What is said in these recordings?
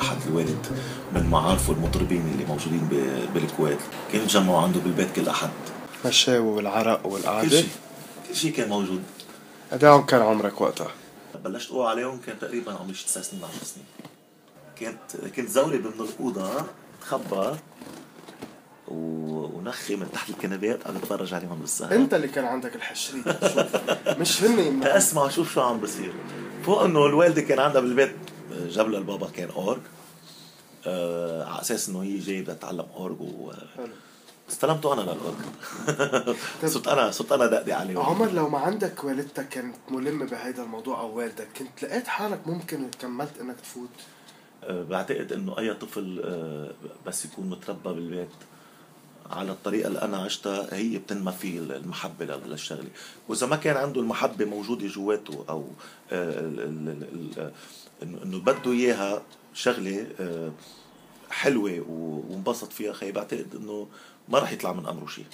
أحد الوالد من معارفه المطربين اللي موجودين بالكويت. كانوا يتجمعوا عنده بالبيت كل أحد؟ مشاوي والعرق كل والقعدة. شيء كل شيء كان موجود. قد عم كان عمرك وقتها؟ بلشت أوعى عليهم كان تقريبا عمري شي تسع سنين 10 سنين. كنت كنت زوري من الأوضة تخبى. ونخي من تحت الكنبات قاعد أتفرج عليهم بالسهر أنت اللي كان عندك الحشرية شوف مش هن أسمع شوف شو عم بصير. فوق إنه الوالدة كان عندها بالبيت جاب لها البابا كان اورج آه على أساس إنه هي جاية بدها تتعلم اورج و. استلمته أنا للاورج صرت أنا صرت أنا دقدق عليه. عمر لو ما عندك والدتك كانت ملمة بهيدا الموضوع أو والدك كنت لقيت حالك ممكن كملت إنك تفوت؟ آه، بعتقد إنه أي طفل آه، بس يكون متربى بالبيت على الطريقة اللي أنا عشتها هي بتنمى فيه المحبة لل- للشغلة. وإذا ما كان عنده المحبة موجودة جواته أو آه، انه بده إياها شغلة آه، حلوة وانبسط فيها خي بعتقد إنه ما راح يطلع من أمره شيء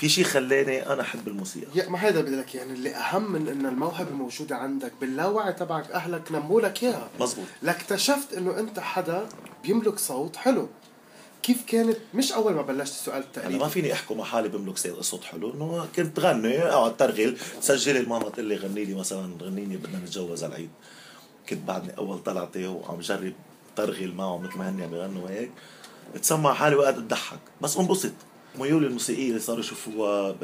في شيء خلاني أنا أحب الموسيقى. يا ما هيدا بدي لك يعني اللي أهم من إن الموهبة موجودة عندك باللاوعي تبعك أهلك نموا لك إياها. مزبوط. لاكتشفت إنه أنت حدا بيملك صوت حلو. كيف كانت؟ مش أول ما بلشت السؤال أنا التقليدي ما فيني أحكم مع حالي بملك صوت صوت حلو إنه كنت غني اقعد ترغل سجلي الماما تقول لي غني لي مثلا غنيني بدنا نتجوز على العيد. كنت بعدني أول طلعتي وعم جرب ترغل معه مثل ما هن عم يغنوا هيك اتسمع حالي وقاعد اضحك بس انبسط. ميولي الموسيقية اللي صاروا يشوفوها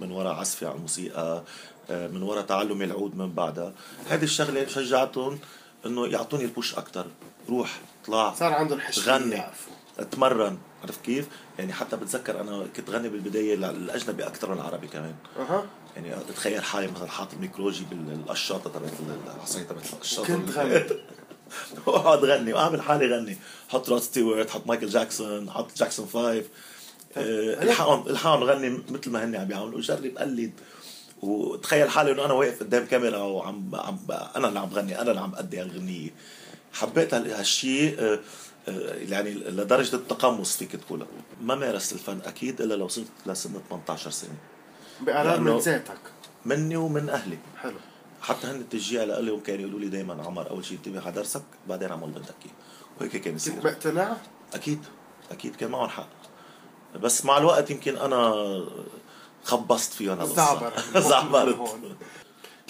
من وراء عزفي على الموسيقى آه، من وراء تعلم العود من بعدها. هذه الشغلة شجعتهم إنه يعطوني البوش أكثر روح اطلع صار عندهم حشرية غني. يعرفوا. أتمرن عرفت كيف؟ يعني حتى بتذكر أنا كنت غني بالبداية للأجنبي أكثر من العربي كمان. أها. يعني اتخيل حالي مثلا حاطط ميكروجي بالقشاطه تبعت العصاية تبعت القشاطة. كنت غني. واقعد غني واعمل حالي غني. حط رود ستيوارت حط مايكل جاكسون حط جاكسون فايف. آه، الحقهم الحقهم غني مثل ما هن عم بيعملوا جرب قلد. وتخيل حالي إنه أنا واقف قدام كاميرا وعم عم أنا اللي عم غني أنا اللي عم أدي هالغنيه حبيت هال- هالشيء آه، يعني لدرجة التقمص فيك تقولها ما مارست الفن أكيد إلا لو وصلت لسن 18 سنة. بقرار من ذاتك. مني ومن أهلي. حلو. حتى هن التشجيع لهم كانوا يقولوا لي دائما عمر أول شيء انتبه على درسك بعدين اعمل اللي بدك إياه. وهيك كان يصير. مقتنع أكيد. أكيد كان معهم حق. بس مع الوقت يمكن أنا خبصت هالقصة. زعبر. زعبرت. هون.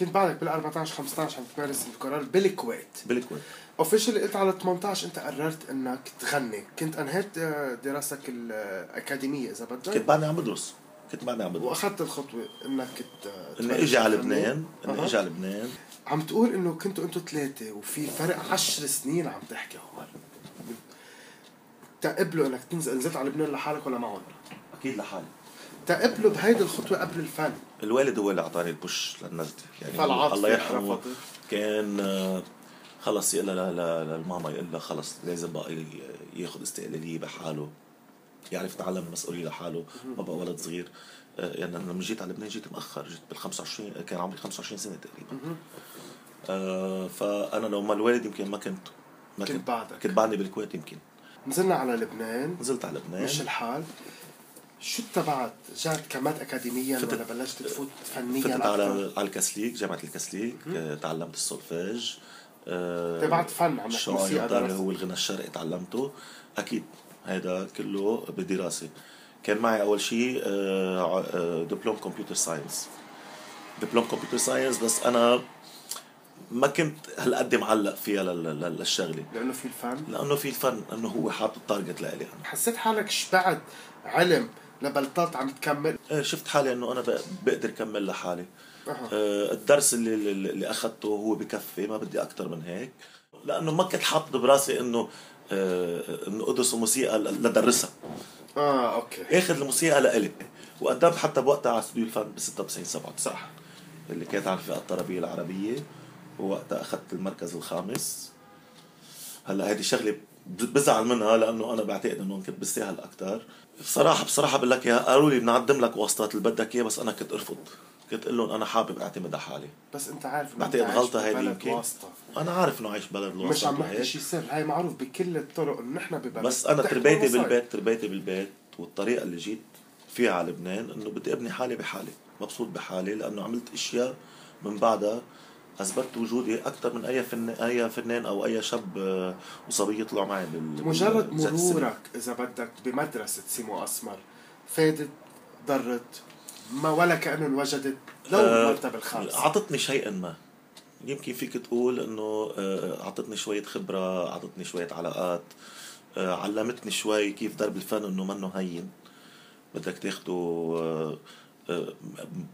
كنت بعدك بال 14 15 عم تمارس القرار بالكويت. بالكويت. Officially قلت على 18 انت قررت انك تغني. كنت انهيت آه، دراستك الأكاديمية إذا كنت بدك بعدني عم بدرس. كنت بعدني عم بدرس. وأخذت الخطوة إنك إني إجي على. لبنان. إني. إجي على لبنان. عم تقول إنه كنتوا أنتوا ثلاثة وفي فرق عشر سنين عم تحكي هون. تقبلوا إنك تنزل نزلت على لبنان لحالك ولا معهم؟ أكيد لحالي. تقبلوا بهيدي الخطوة قبل الفن. الوالد هو اللي أعطاني ال push لنزلتي يعني الله يرحمه. كان آه، خلص يقول للماما يقول لها خلص لازم بقى ياخذ استقلالية بحاله. يعرف يتعلم المسؤوليه لحاله. ما بقى ولد صغير. آه، يعني لما جيت على لبنان جيت مأخر جيت بال 25 كان عمري 25 سنة تقريبا. آه فأنا لو ما الوالد يمكن ما كنت ما كنت بعدك. كنت بعدني بالكويت يمكن. نزلنا على لبنان. نزلت على لبنان. مش الحال. شو اتبعت؟ رجعت كملت اكاديميا ولا بلشت تفوت فنيا فتت؟ على على الكاسليك جامعة الكاسليك آه، تعلمت السولفيج آه، تبعت فن الشعر موسيقى. هو الغنى الشرقي تعلمته. أكيد هذا كله بدراسة. كان معي أول شيء آه، دبلوم computer science. دبلوم computer science بس أنا ما كنت هالقد معلق فيها لل- لل- للشغلة. لأنه في الفن؟ لأنه في الفن انه هو حاطط ال target لإلي أنا. حسيت حالك شبعت علم؟ لبلطات عم تكمل. آه، شفت حالي إنه أنا بق- بقدر كمل لحالي. آه، الدرس اللي اللي أخذته هو بكفي ما بدي أكثر من هيك. لأنه ما كنت حاطط براسي إنه آه، إنه أدرس موسيقى لدرسها. آه أوكي. آخذ الموسيقى لإلي. وقدمت حتى بوقتها على استوديو الفن ب 96 97 صح اللي كانت على الفئه الطربية العربية. ووقتها أخذت المركز الخامس. هلأ هذه شغلة بزعل منها لأنه أنا بعتقد إنه كنت بستاهل أكثر بصراحه بصراحة بقول لك إياها قالوا لي بنقدم لك واسطات اللي بدك اياه بس أنا كنت أرفض كنت أقول لهم أنا حابب أعتمد على حالي بس أنت عارف إنه بعتقد غلطة هيدي يمكن. أنا عارف إنه عايش بلد الوسط مش عم. بحكي شيء سر هاي معروف بكل الطرق إنه نحن ببلد بس أنا تربيتي. بالبيت تربيتي بالبيت والطريقة اللي جيت فيها على لبنان إنه بدي أبني حالي بحالي مبسوط بحالي لأنه عملت أشياء من بعدها أثبتت وجودي أكثر من أي فن أي فنان أو أي شاب آه، وصبي يطلعوا معي بال مجرد. مرورك إذا بدك بمدرسة سيمو أسمر فادت ضرت ما ولا كأنه انوجدت لو آه، المرتبه الخامسه أعطتني شيئا ما. يمكن فيك تقول إنه آه، أعطتني شوية خبرة أعطتني شوية علاقات آه، علمتني شوي كيف درب الفن إنه منه هين. بدك تاخده آه، آه،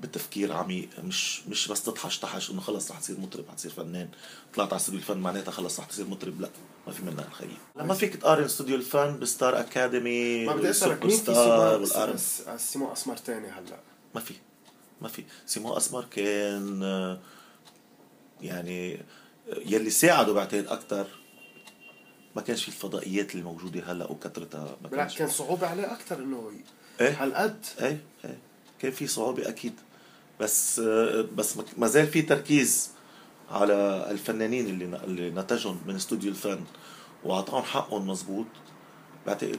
بتفكير عميق مش مش بس تطحش طحش إنه خلص رح تصير مطرب رح تصير فنان. طلعت على استوديو الفن معناتها خلص رح تصير مطرب. لا ما في منها الخير لما فيك تقارن استوديو الفن بستار أكاديمي ما بدي أسألك مين في سيمو أس- أس- سيمو أسمر تاني هلأ؟ ما في ما في. سيمو أسمر كان آه، يعني آه، يلي ساعده بعتقد أكثر ما كانش في الفضائيات الموجودة هلأ وكثرتها ما بالعكس كانش كان صعوبة عليه أكثر إنه إيه؟ هالقد. إيه إيه. كان في صعوبه أكيد. بس بس ما- زال في تركيز على الفنانين اللي اللي نتجهم من استوديو الفن وأعطاهم حقهم مزبوط بعتقد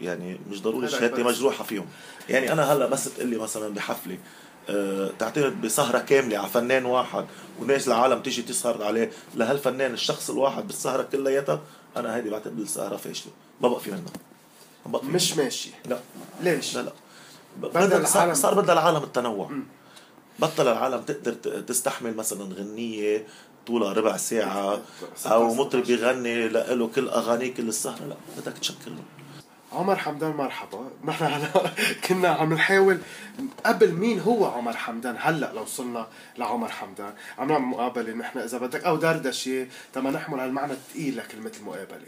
يعني مش ضروري شهادتي مجروحة فيهم. يعني أنا هلا بس تقول لي مثلا بحفلة آه، تعتمد بسهرة كاملة على فنان واحد وناس العالم تيجي تسهر عليه. لهالفنان الشخص الواحد بالسهرة كلياتها أنا هيدي بعتقد السهرة فاشلة. ما بقى في منها مش. ماشي. لا. ليش؟ لا لا. بدل صار, العالم- صار بدل العالم التنوع. مم. بطل العالم تقدر تستحمل مثلا غنية طولها ربع ساعة 16 أو مطرب يغني له كل أغانيه كل السهرة. لا بدك تشكل له عمر حمدان مرحبا. نحن هلا كنا عم نحاول قبل مين هو عمر حمدان؟ هلا لو وصلنا لعمر حمدان. عم نعمل مقابلة نحن إذا بدك. أو دردشة تما نحمل هالمعنى الثقيل لكلمة المقابلة.